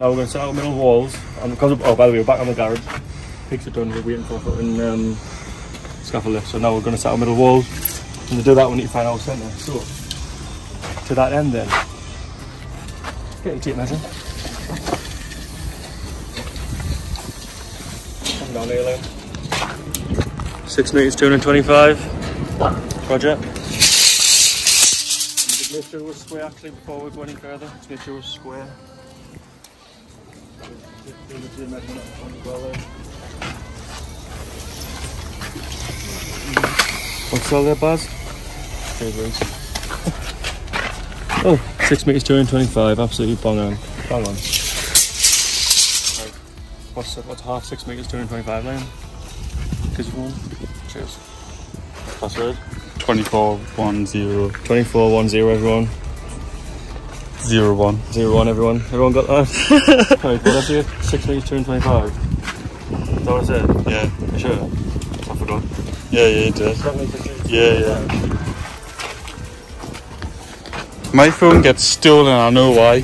Now we're going to set out middle walls, and because of, oh by the way, we're back on the garage. Pigs are done. We're waiting for a fucking um, scaffold lift. So now we're going to set out middle walls, and to do that we need to find our centre. So to that end, then get your tape measure. Come down here, Liam. Six meters, two hundred twenty-five. Just make sure we're square actually before we go any further. Just make sure we're square. What's all there, Baz? Okay, Bruce. oh, six meters, two hundred twenty-five. Absolutely bang on. Bang on. Right. What's what's half six meters, two hundred twenty-five, Liam? Gives you one. Cheers. Password. 2410 2410 everyone. 01. 01 everyone. Everyone got that? right, what did I say? 6 meters 225. Is that what I said? Yeah. You sure? I forgot. Yeah, yeah, you did. That makes it Yeah, yeah. My phone gets stolen, I know why.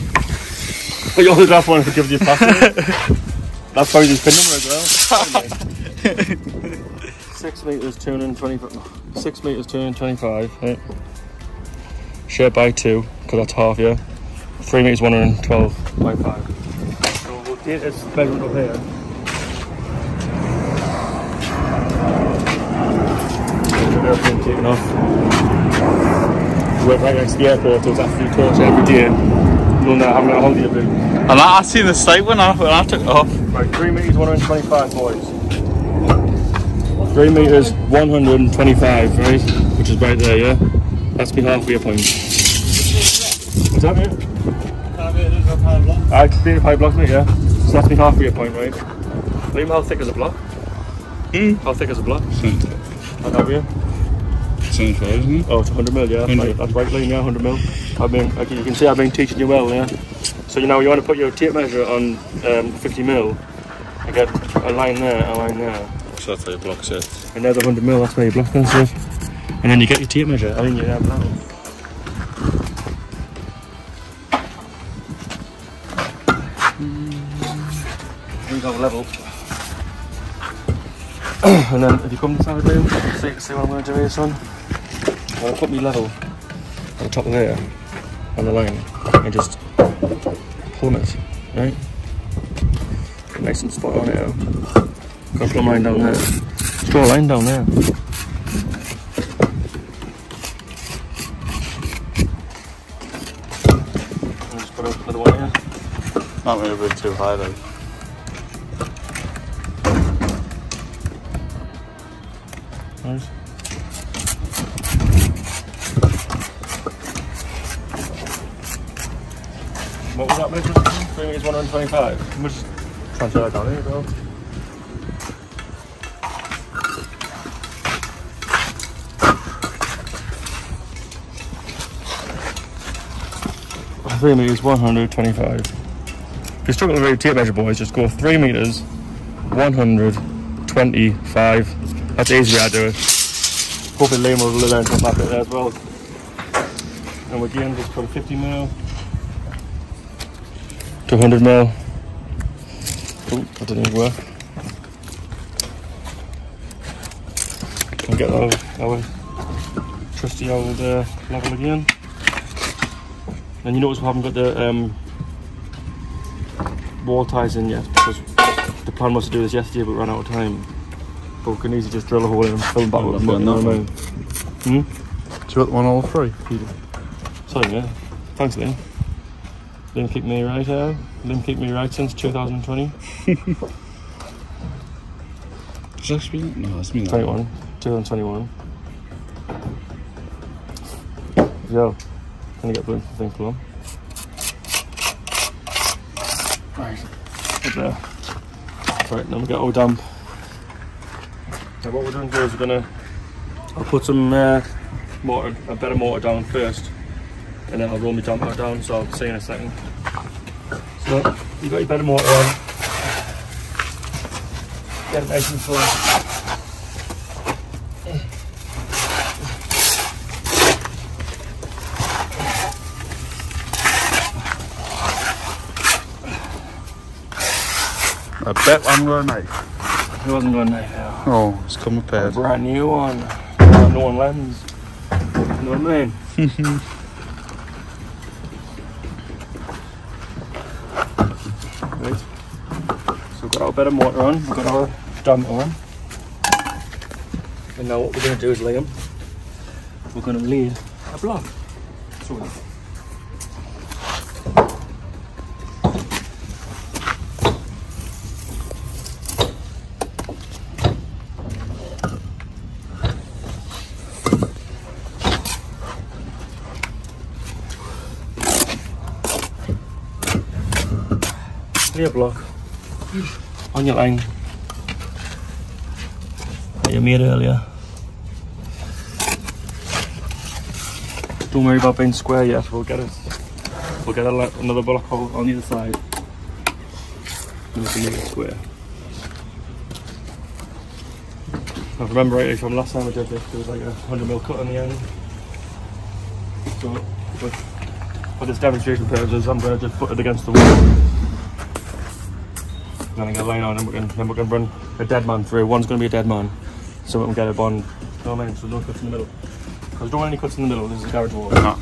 But you only draft one to give you a password. That's probably his pin number as well. 6 meters 225. 6 meters 225. Right. Shared by 2, because that's half, yeah. 3 meters 112 by 5. So we'll take this measurement up here. Everything taken off. We went right next to the airport, there was actually torch every day. You'll know having a holiday boot. And I, I seen the site when I, when I took it off. Right, 3 metres 125 boys. 3 metres 125, right? Which is right there, yeah? That's me halfway point. What's mate? I completed five blocks, mate, yeah? So that's me halfway a point, right? Liam, how thick is a block? Hmm? How thick is a block? How have you? 75, isn't it? Oh, it's 100 mil, yeah. 100. Right, that's right, Liam, yeah, 100 mil. I've been, like, you can see I've been teaching you well, yeah? So you know, you want to put your tape measure on um, 50 mil and get a line there, a line there. So that's how your block set. Another 100 mil, that's where you block and stuff. And then you get your tape measure. I mean, you have that. Level. and then if you come this side down, see, see what I'm going to do here, son? I'm going to put me level on the top of there, on the line, and just pull it, right? Nice and spot on it. Got to put mine down there. Just draw a line down there. Just put another one here. Not a too high though. What was that measurement? Three meters, 125. We'll just transfer that down here, bro. Three meters, 125. If you're struggling with your tape measure, boys, just go three meters, 125. That's easy way I do it. Hopefully Liam will learn something about it there as well. And we're again just put 50 mil to 100 mil. Oh, that didn't even work. And get our, our trusty old uh, level again. And you notice we haven't got the um, wall ties in yet because the plan was to do this yesterday but ran out of time. But can easily just drill a hole in and fill them back with that's mud, you know what I mean? Hmm? Do you want one all three? Sorry, yeah. Thanks, Liam. Liam kicked me right out. Liam kicked me right since 2020. Does that be? No, it's me. 21. 2021. Yo, can you get blue thing for them? Right. Up there. Right, now we get all damp. Now what we're going to do is we're going to I'll put some uh, mortar, a bit of mortar down first, and then I'll roll my damp back down. So I'll see you in a second. So you got your bed of mortar on. Get it nice and full. I bet I'm going knife. He wasn't going knife. Oh, it's come A prepared. brand new one. Brand new one lens. You know what I mean? right. So we've got our bit of mortar on, we've got our damper on. And now what we're going to do is lay them. We're going to lay a block. So lay a block on your line that you made earlier. Don't worry about being square yet, we'll get it. We'll get another block hole on either side. And we can make it square. I remember rightly from last time I did this, there was like a 100 mil cut on the end. So, but for this demonstration purposes, I'm going to just put it against the wall. And then I a line on and we're going then we're going to run a dead man through. One's going to be a dead man, so we can get a bond. No I mean? So no cuts in the middle. Because don't want any cuts in the middle, this is a garage wall. No.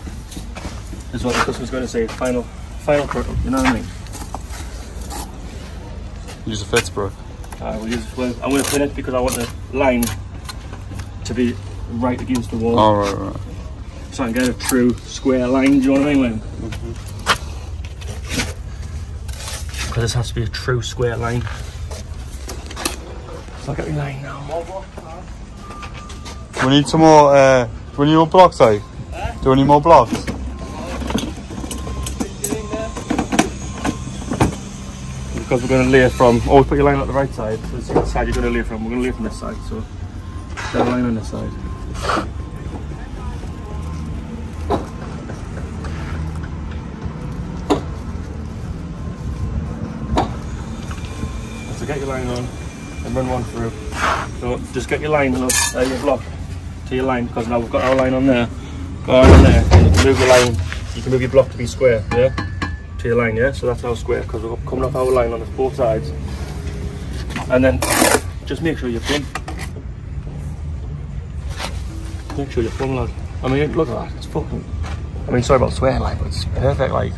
This is what the customer's going to say, final, final cut, you know what I mean? Use a Fitzbrook. I will use, well, I'm going to pin it because I want the line to be right against the wall. Oh, right, right. So I can get a true square line, do you know what I mean, Liam? Because this has to be a true square line. So I'll get my line now. We need some more, uh, do we need more blocks, eh? Do we need more blocks? Because we're going to lay from, always put your line on the right side. So this is the side you're going to lay from. We're going to lay from this side, so a line on this side. Your line on and run one through. So just get your line, look, uh, your block to your line because now we've got our line on there. Go on there. You can move your line. You can move your block to be square, yeah, to your line, yeah. So that's our square because we're coming off our line on both sides. And then just make sure you're plumb. Make sure you're plumb, lad. I mean, look at that. It's fucking. I mean, sorry about swearing, like, but it's perfect, like.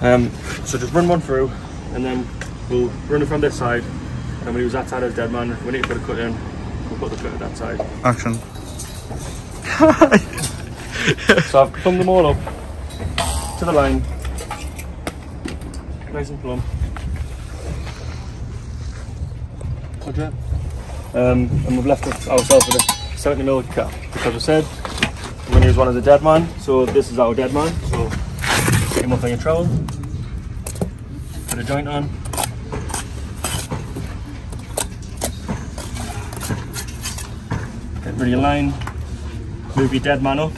Um, so just run one through, and then we'll run it from this side, and when he was that side as dead man. We need to put a cut in, we'll put the cut at that side. Action. So I've plumbed them all up to the line, nice and plumb. Roger. Um, and we've left ourselves with a 70 mil cap because I said we're going to use one as a dead man. So this is our dead man. So get him up on your trowel, put a joint on. Rid of line, move your dead man up.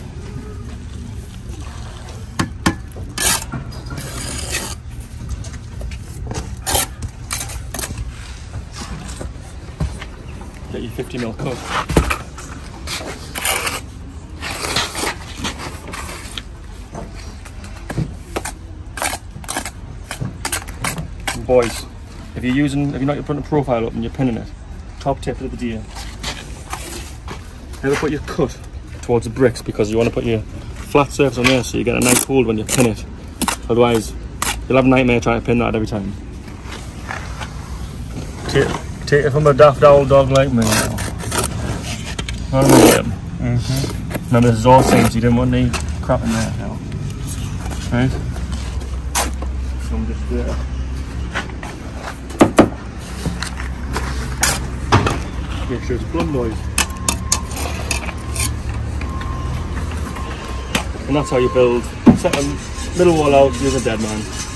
Get your 50 mil. And Boys, if you're using, if you're not putting a profile up and you're pinning it, top tip of the day. Never put your cut towards the bricks because you want to put your flat surface on there so you get a nice hold when you pin it. Otherwise, you'll have a nightmare trying to pin that every time. Take, take it from a daft old dog like me. Know what I mean? Mm-hmm. Remember, this is all things you didn't want any crap in there now. Right? So I'm just uh, make sure it's plumb noise. And that's how you build. Set a middle wall out, use a dead man.